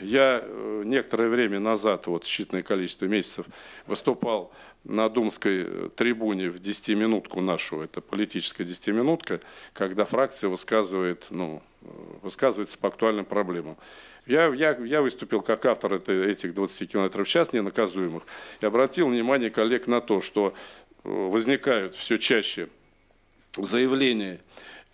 я э, некоторое время назад, вот считанное количество месяцев, выступал на Думской э, трибуне в 10-минутку нашу, это политическая 10-минутка, когда фракция высказывает, ну, э, высказывается по актуальным проблемам. Я, я, я выступил как автор этой, этих 20 км в час ненаказуемых и обратил внимание коллег на то, что возникают все чаще заявления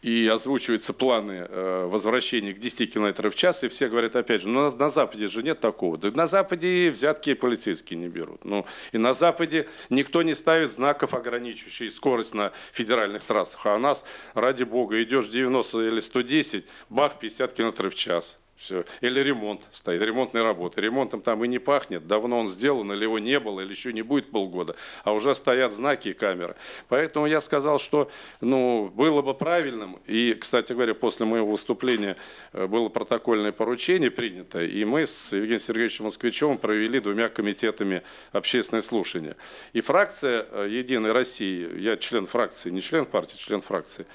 и озвучиваются планы э, возвращения к 10 км в час, и все говорят, опять же, ну на, Западе же нет такого. Да на Западе взятки полицейские не берут. Ну, и на Западе никто не ставит знаков, ограничивающих скорость на федеральных трассах. А у нас, ради бога, идешь 90 или 110, бах, 50 км в час. Все. Или ремонт стоит, ремонтные работы. Ремонтом там и не пахнет, давно он сделан, или его не было, или еще не будет полгода, а уже стоят знаки и камеры. Поэтому я сказал, что ну, было бы правильным, и, кстати говоря, после моего выступления э, было протокольное поручение принято, и мы с Евгением Сергеевичем Москвичевым провели двумя комитетами общественное слушание. И фракция э, «Единой России», я член фракции, не член партии, член фракции,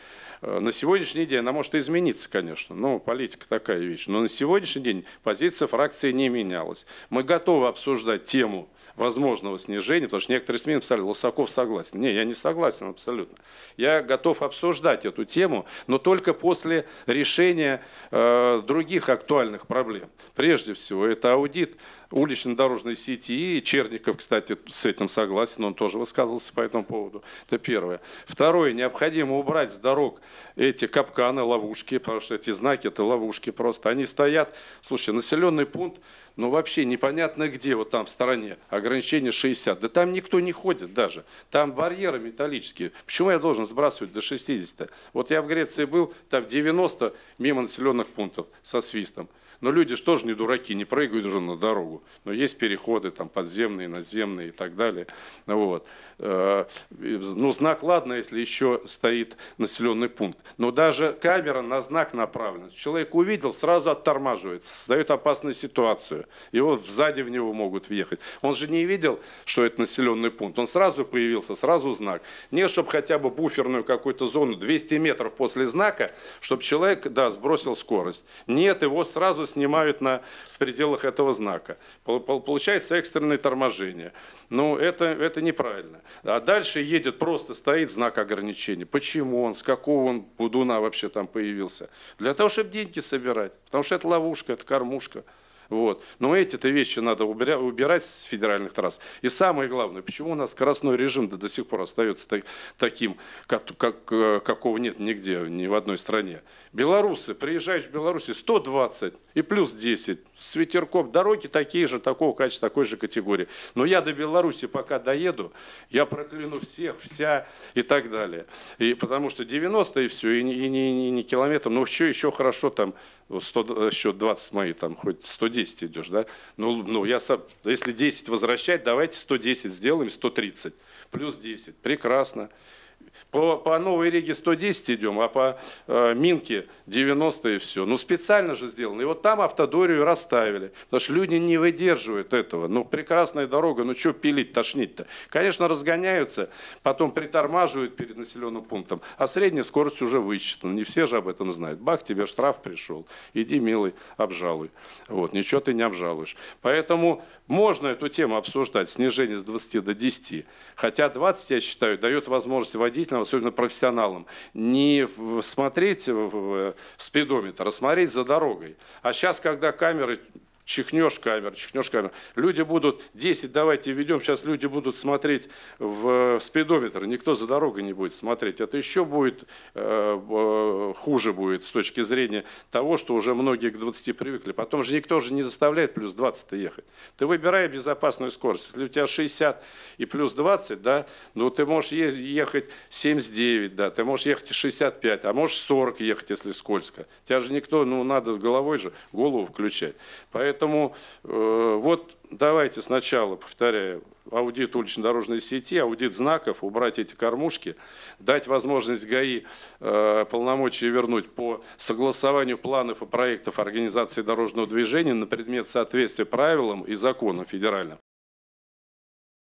Э, на сегодняшний день она может измениться, конечно, но политика такая вещь. Но на сегодняшний день позиция фракции не менялась. Мы готовы обсуждать тему возможного снижения, потому что некоторые СМИ написали, Лосаков согласен. Не, я не согласен абсолютно. Я готов обсуждать эту тему, но только после решения э, других актуальных проблем. Прежде всего, это аудит улично-дорожной сети. И Черников, кстати, с этим согласен, он тоже высказывался по этому поводу. Это первое. Второе, необходимо убрать с дорог эти капканы, ловушки, потому что эти знаки – это ловушки просто. Они стоят, слушайте, населенный пункт, ну вообще непонятно где, вот там в стороне, ограничение 60. Да там никто не ходит даже. Там барьеры металлические. Почему я должен сбрасывать до 60? Вот я в Греции был, там 90 мимо населенных пунктов со свистом. Но люди же тоже не дураки, не прыгают уже на дорогу. Но есть переходы там подземные, наземные и так далее. Вот. Э, ну, знак ладно, если еще стоит населенный пункт. Но даже камера на знак направлена. Человек увидел, сразу оттормаживается, создает опасную ситуацию. Вот сзади в него могут въехать. Он же не видел, что это населенный пункт. Он сразу появился, сразу знак. Не, чтобы хотя бы буферную какую-то зону 200 метров после знака, чтобы человек, да, сбросил скорость. Нет, его сразу снимают на, в пределах этого знака. Получается экстренное торможение. Ну, это, это неправильно. А дальше едет, просто стоит знак ограничения. Почему он, с какого он будуна вообще там появился? Для того, чтобы деньги собирать. Потому что это ловушка, это кормушка. Вот. Но эти-то вещи надо убирать с федеральных трасс. И самое главное, почему у нас скоростной режим до, сих пор остается так, таким, как, как, э, какого нет нигде, ни в одной стране. Белорусы, приезжаешь в Беларуси 120 и плюс 10 с ветерком. Дороги такие же, такого качества, такой же категории. Но я до Беларуси пока доеду, я прокляну всех, вся и так далее. И потому что 90 и все, и и не, и не километр, но еще, еще хорошо там 100, еще 20 мои, там хоть 110 идешь, да? Ну, ну я, если 10 возвращать, давайте 110 сделаем, 130, плюс 10, прекрасно. По, по Новой Риге 110 идем, а по э, Минке 90 и все. Ну, специально же сделано. И вот там автодорию расставили. Потому что люди не выдерживают этого. Ну, прекрасная дорога, ну, что пилить, тошнить-то? Конечно, разгоняются, потом притормаживают перед населенным пунктом, а средняя скорость уже высчитана. Не все же об этом знают. Бах, тебе штраф пришел. Иди, милый, обжалуй. Вот, ничего ты не обжалуешь. Поэтому можно эту тему обсуждать, снижение с 20 до 10. Хотя 20, я считаю, дает возможность водителям, особенно профессионалам, не смотреть в спидометр, а смотреть за дорогой. А сейчас, когда камеры чихнешь камеру, чихнешь камеру. Люди будут, 10 давайте ведем, сейчас люди будут смотреть в спидометр, никто за дорогой не будет смотреть. Это еще будет э, хуже будет с точки зрения того, что уже многие к 20 привыкли. Потом же никто же не заставляет плюс 20 ехать. Ты выбирай безопасную скорость. Если у тебя 60 и плюс 20, да, ну ты можешь ехать 79, да, ты можешь ехать 65, а можешь 40 ехать, если скользко. Тебя же никто, ну надо головой же голову включать. Поэтому Поэтому э, вот давайте сначала, повторяю, аудит улично-дорожной сети, аудит знаков, убрать эти кормушки, дать возможность ГАИ э, полномочия вернуть по согласованию планов и проектов организации дорожного движения на предмет соответствия правилам и законам федеральным.